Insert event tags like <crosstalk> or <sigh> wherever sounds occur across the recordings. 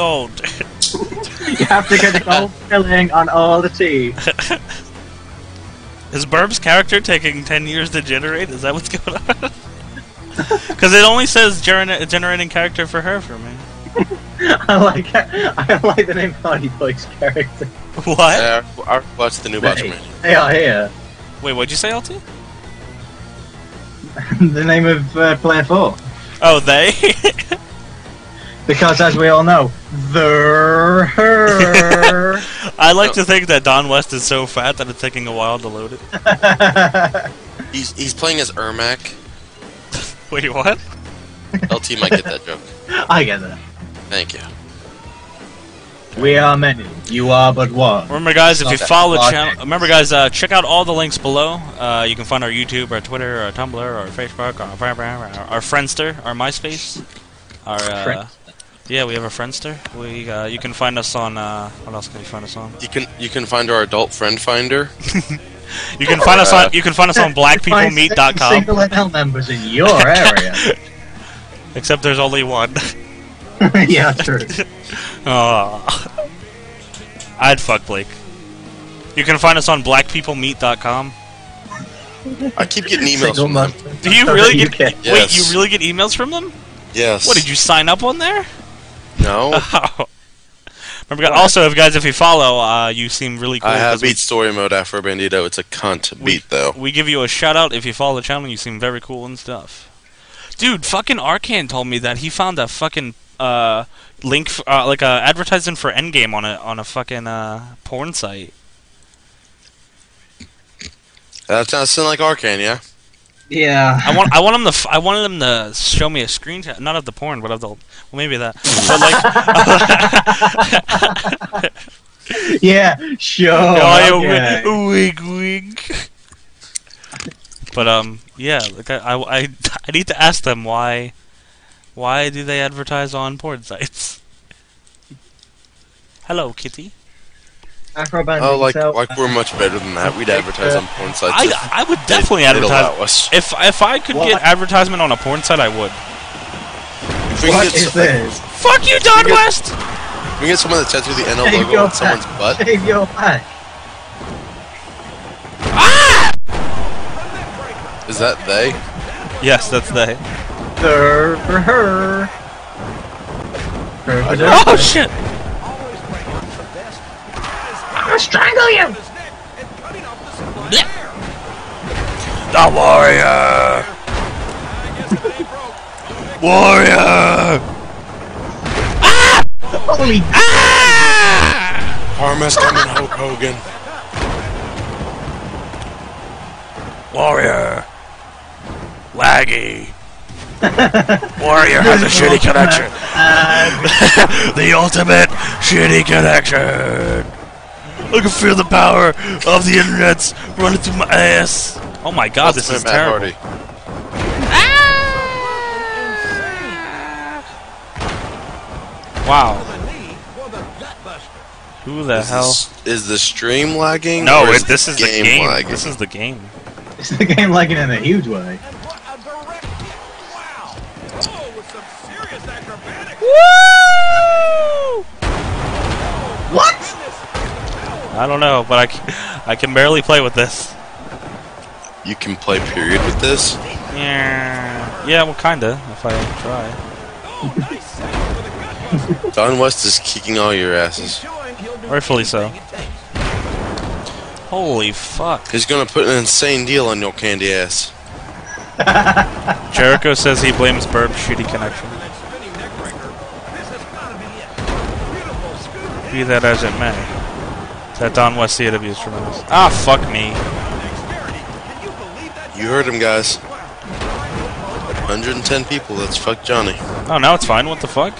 old. You have to get the <laughs> gold filling on all the tea. Is Burb's character taking 10 years to generate? Is that what's going on? <laughs> Because it only says gener generating character for her for me. <laughs> I like I like the name Hardy Boy's character. What? Uh, I watched the new Watch They, Man. they are here. Wait, what'd you say, LT? the name of uh, player four. Oh, they? Because as we all know, the her. <laughs> I like to think that Don West is so fat that it's taking a while to load it. <laughs> He's he's playing as Ermac. <laughs> Wait, what? LT might get that joke. I get that. Thank you. We are many. You are but one. Remember, guys, if you follow the Okay. channel, remember, guys, uh, check out all the links below. Uh, you can find our YouTube, our Twitter, our Tumblr, our Facebook, our, our, our Friendster, our MySpace, our uh, Friendster. Yeah, we have a Friendster. We uh, you can find us on uh, what else can you find us on? You can you can find our adult friend finder. <laughs> You can find us on you can find us on <laughs> Find blackpeoplemeet.com. Single NL members in your area. <laughs> Except there's only one. yeah, true. Aw. I'd fuck Blake. You can find us on blackpeoplemeet.com. I keep getting emails Single from them. Do you really get UK. wait? Yes. You really get emails from them? Yes. What did you sign up on there? No. Oh. <laughs> Remember, guys, also, if guys, if you follow, uh, you seem really cool. I have 'cause we- beat story mode Afro Bandito. It's a cunt beat though. We give you a shout out if you follow the channel. You seem very cool and stuff. Dude, fucking Arcane told me that he found a fucking uh link, f- uh, like a advertisement for Endgame on a on a fucking uh porn site. That sounds like Arcane, yeah. Yeah. I want I want him to f- I wanted him to show me a screenshot, not of the porn, but of the well maybe that, but like. <laughs> yeah, sure. <laughs> Oh, okay. yeah, wink, wink. But um, yeah, like I, I, I, <laughs> I need to ask them why, why do they advertise on porn sites? Hello, Kitty. Acrobat Oh, like himself. like we're much better than that. We'd advertise on porn sites. I, I would definitely they'd advertise. allow us. If if I could What? get advertisement on a porn site, I would. If we can What get is some- this? Fuck you, Don get- West. We get someone that tattoo the NL Shave logo on someone's back. butt. Shave your back. Is that they? Yes, that's they. The her. I Her- Oh shit! I'll strangle you. The warrior. warrior. Ah! Holy. ah! Parma's coming, <laughs> Hulk Hogan. Warrior. Laggy. <laughs> Warrior has a shitty connection. <laughs> the ultimate shitty connection. I can feel the power of the internet's running through my ass. Oh my god, this is Matt terrible. Hardy. Wow. Who the Is, hell? this, is the stream lagging? No, it, this is the game. lagging? This is the game. It's the game lagging in a huge way. I don't know, but I can barely play with this. You can play period with this. Yeah, yeah, well, kinda, if I try. <laughs> Don West is kicking all your asses. Rightfully so. Holy fuck. He's gonna put an insane deal on your candy ass. <laughs> Jericho says he blames Burb's shitty connection. Be that as it may. That Don West CW is tremendous. Ah, fuck me. You heard him, guys. 110 people. That's fuck Johnny. Oh, now it's fine. What the fuck? <laughs>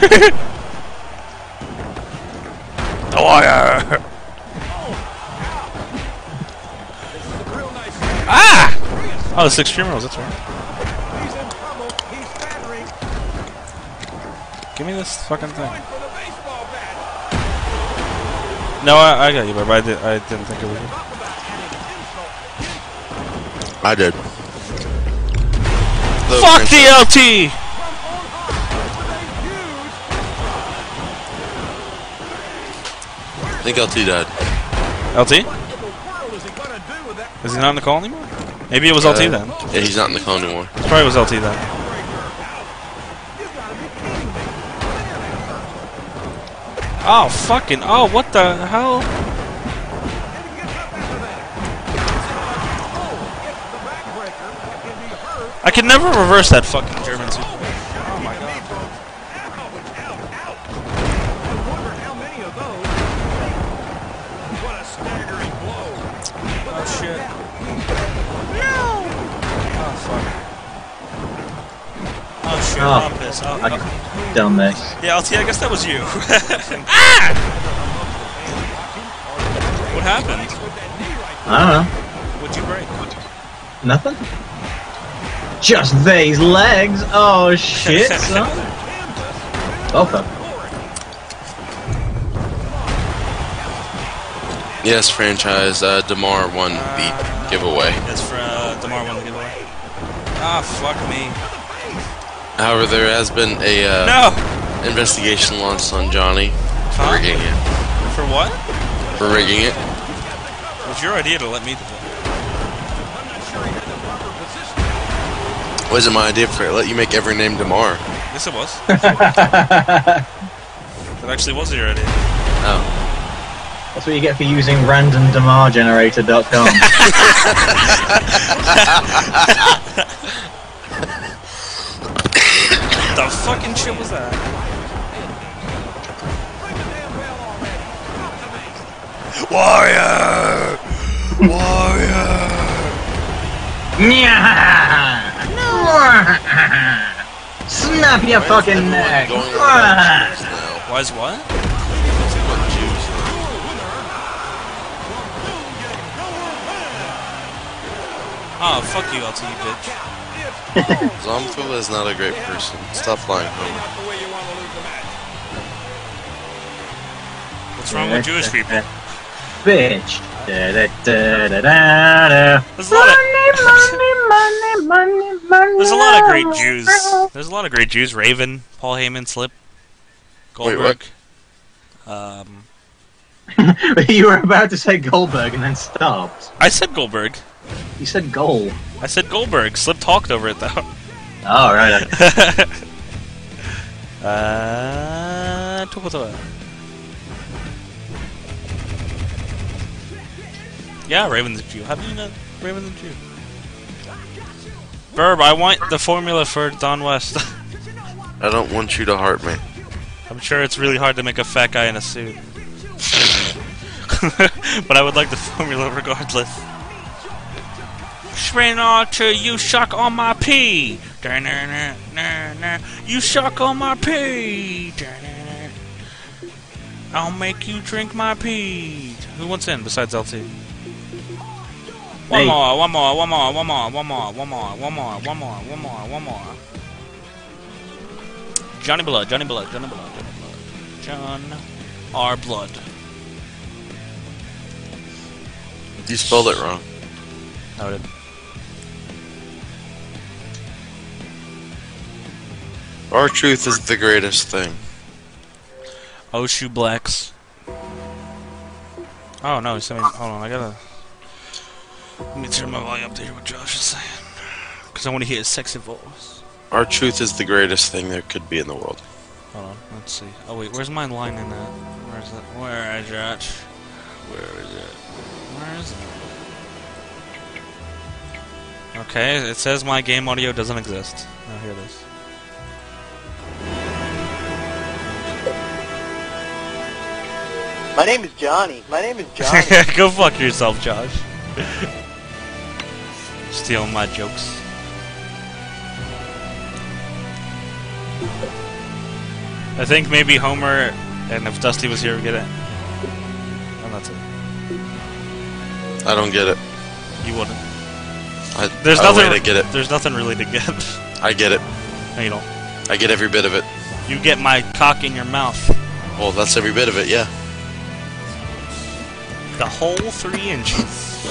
the wire. Ah! Oh, the six Extreme Rules. That's right. Give me this fucking thing. No, I, I got you, but I, did, I didn't think it was you. I did. though. Fuck the. LT! I think LT died. LT? Is he not in the call anymore? Maybe it was LT Uh, then. Yeah, he's not in the call anymore. It probably was LT then. Oh, fucking. Oh, what the hell? I can never reverse that fucking German super. Oh my god. Oh shit. No! Oh fuck. Oh shit, Oh. I'm. Oh, I oh. done this. Yeah, LT, I guess that was you. <laughs> ah! What happened? I don't know. What'd you break? Nothing. Just these legs. Oh shit, <laughs> son. Both of them. Yes, franchise. Uh, Demar won the giveaway. That's for uh, Demar won the giveaway. Ah, fuck me. However, there has been a uh, No! investigation launched on Johnny for Huh? rigging it. For what? For rigging it. It was your idea to let me do it. Was it my idea for let you make every name Demar? Yes, it was. <laughs> <laughs> That actually was your idea. Oh. That's what you get for using randomdemargenerator.com. <laughs> the fucking shit was that? Warrior! Warrior! <laughs> Snap your fucking neck. Going on Jews now. Why is what? Oh, fuck you, LT, you bitch. <laughs> Zomthula is not a great person. Stop lying, Homer. What's wrong with Jewish people? Bitch. Da, da, da, da, da, da. There's a lot of money, money, money, money. there's a lot of great Jews. There's a lot of great Jews. Raven, Paul Heyman, Slip, Goldberg. what? Um, <laughs> you were about to say Goldberg and then stopped. I said Goldberg. You said goal. I said Goldberg. Slip talked over it though. <laughs> Oh, right. <laughs> <laughs> uh, tokoto. Yeah, Raven the Jew. How do you know Raven the Jew? Burb, I want the formula for Don West. I don't want you to heart me. I'm sure it's really hard to make a fat guy in a suit. but I would like the formula regardless. Spin to you suck on my pee. You suck on my pee. I'll make you drink my pee. Who wants in besides LT? One more, one more, one more, one more, one more, one more, one more, one more, one more, one more. Johnny Blood, Johnny Blood, Johnny Blood, Johnny Blood. John R. Blood. You spelled it wrong. Noted. Our truth is the greatest thing. Oshu Blacks. Oh no, he's saying, hold on, I gotta. Let me turn my volume up to hear what Josh is saying. Because I want to hear his sexy voice. Our truth is the greatest thing there could be in the world. Hold on, let's see. Oh wait, where's my line in that? Where is it? Where is it? Where is it? Where is it? Okay, it says my game audio doesn't exist. Oh, here it is. My name is Johnny. My name is Johnny. <laughs> Go fuck yourself, Josh. Steal my jokes. I think maybe Homer, and if Dusty was here, would get it. And that's it. I don't get it. You wouldn't. I, There's oh, nothing. Wait, I get it. There's nothing really to get. I get it. no, you don't. I get every bit of it. You get my cock in your mouth. Well, that's every bit of it. Yeah. The whole three inches.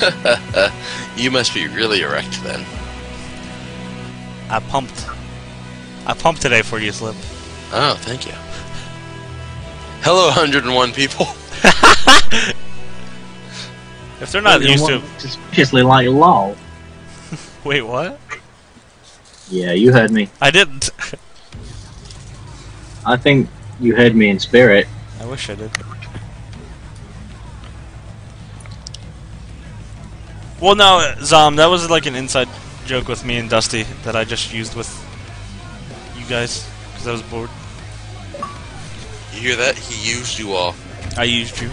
<laughs> you must be really erect then. I pumped. I pumped today for you, Slip. Oh, thank you. Hello, <laughs> 101 people. <laughs> If they're not used to, Suspiciously like lol. wait, what? Yeah, you heard me. I didn't. I think you heard me in spirit. I wish I did. Well, no, Zom, that was like an inside joke with me and Dusty that I just used with you guys because I was bored. You hear that? He used you all. I used you.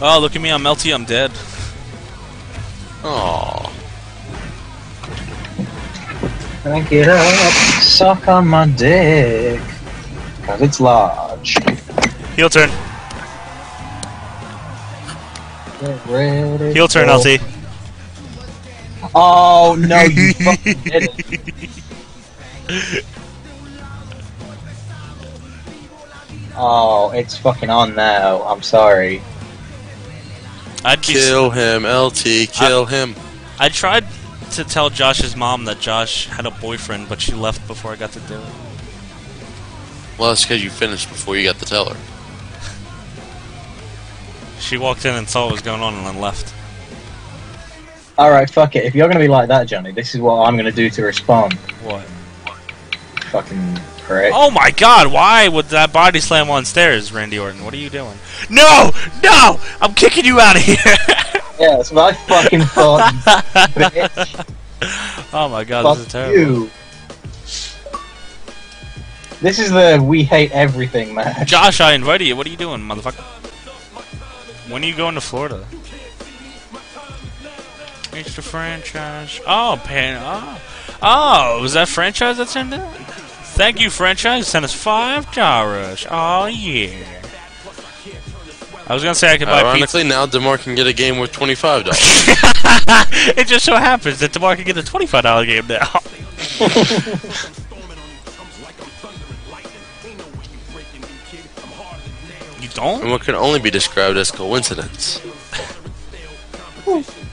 Oh, look at me, I'm melty, I'm dead. Aww. Crank it up, suck on my dick. Cause it's large. Heel turn. Get ready. Heel turn, for- LT. Oh no, you <laughs> fucking did it. Oh, it's fucking on now. I'm sorry. I'd be. Kill him, LT. Kill him. I tried to tell Josh's mom that Josh had a boyfriend, but she left before I got to do it. Well, that's because you finished before you got to tell her. She walked in and saw what was going on and then left. Alright, fuck it. If you're gonna be like that, Johnny, this is what I'm gonna do to respond. What? Fucking prick. Oh my god, why would that body slam on stairs, Randy Orton? What are you doing? No! No! I'm kicking you out of here! <laughs> Yeah, it's my fucking fault, <laughs> bitch. oh my god, Fuck this is terrible. you. This is the we hate everything match. Josh, I invited you. What are you doing, motherfucker? When are you going to Florida? It's the franchise. Oh, pan. Oh, oh, was that franchise that sent it? Thank you, franchise. Sent us five dollars. Oh yeah. I was gonna say I could buy pizza. Ironically, now Demar can get a game worth $25. <laughs> it just so happens that Demar can get a twenty-five dollar game now. <laughs> you don't? and what can only be described as coincidence. <laughs>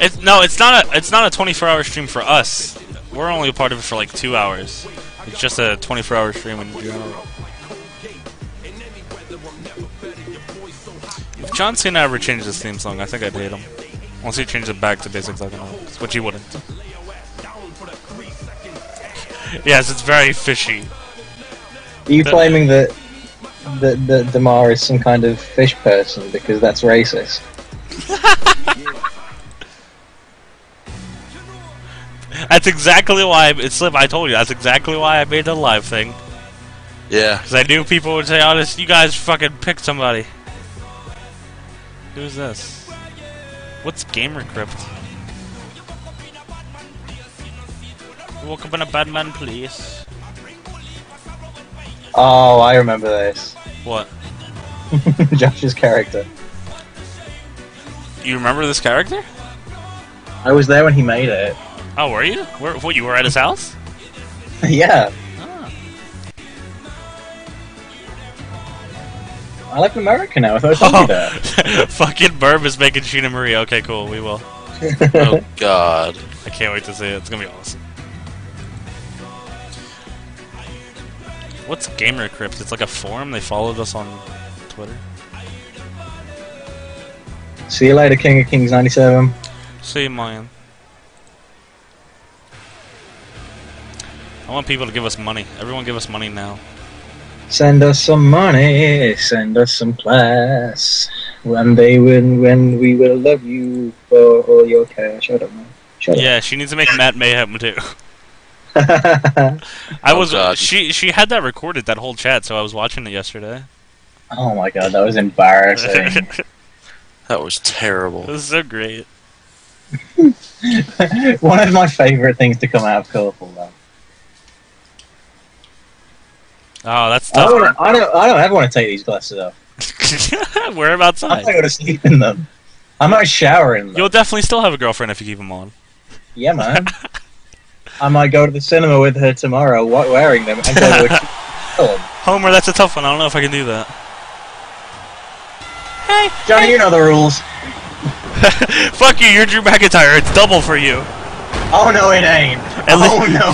It's no, it's not a it's not a 24 hour stream for us. We're only a part of it for like two hours. It's just a 24 hour stream in general. If John Cena ever changed his theme song, I think I'd hate him. Unless he changed it back to basic psychonauts, which he wouldn't. <laughs> yes, it's very fishy. Are you claiming that that that Demar is some kind of fish person because that's racist? <laughs> That's exactly why I, it's Slip. I told you that's exactly why I made the live thing Yeah. because I knew people would say, "Oh, this you guys fucking picked somebody." Who's this? What's Gamer Crypt? Woke up in a bad man, please. Oh, I remember this. What? <laughs> Josh's character. You remember this character? I was there when he made it. Oh, were you? Where, what, you were at his house? <laughs> yeah. Ah. I like America now. I thought I told you that. Fucking Burb is making Sheena Marie. Okay, cool. We will. <laughs> Oh, God. I can't wait to see it. It's gonna be awesome. What's Gamer Crypt? It's like a forum. They followed us on Twitter. See you later, King of Kings 97. See you, Mayan. I want people to give us money. Everyone give us money now. Send us some money, send us some class. One day when when we will love you for all your cash. I don't know. Shut Yeah, she needs to make Matt Mayhem too. <laughs> I Oh, was God. she she had that recorded that whole chat, so I was watching it yesterday. oh my god, that was embarrassing. <laughs> That was terrible. It was so great. <laughs> One of my favourite things to come out of Colorful though. Oh, that's I tough. don't, I don't, I don't ever want to take these glasses off. <laughs> Wear them outside. I'm not going to sleep in them. I might shower in them. You'll definitely still have a girlfriend if you keep them on. Yeah, man. <laughs> I might go to the cinema with her tomorrow wearing them and go to a <laughs> film. Homer, that's a tough one. I don't know if I can do that. Hey, Johnny, you know the rules. Fuck you, you're Drew McIntyre. It's double for you. Oh no, it ain't. At oh no.